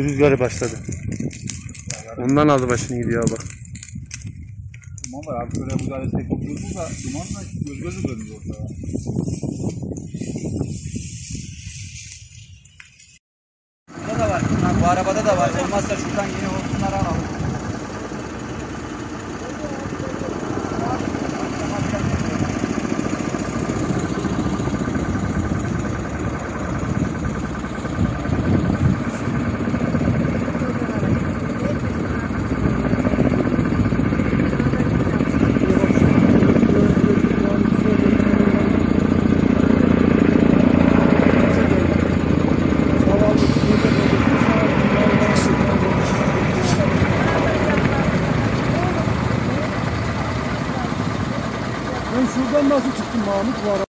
Rüzgarı başladı. Ondan aldı başını gidiyor bak. Duman var abi şöyle müdahale etsek kokuyorsunuz da dumanla göz gözü dönüyor ortada. Burada da var. Ha, bu arabada da var. Olmazsa şuradan yeni hortumları alalım. Ben şuradan nasıl çıktım Mahmut arada?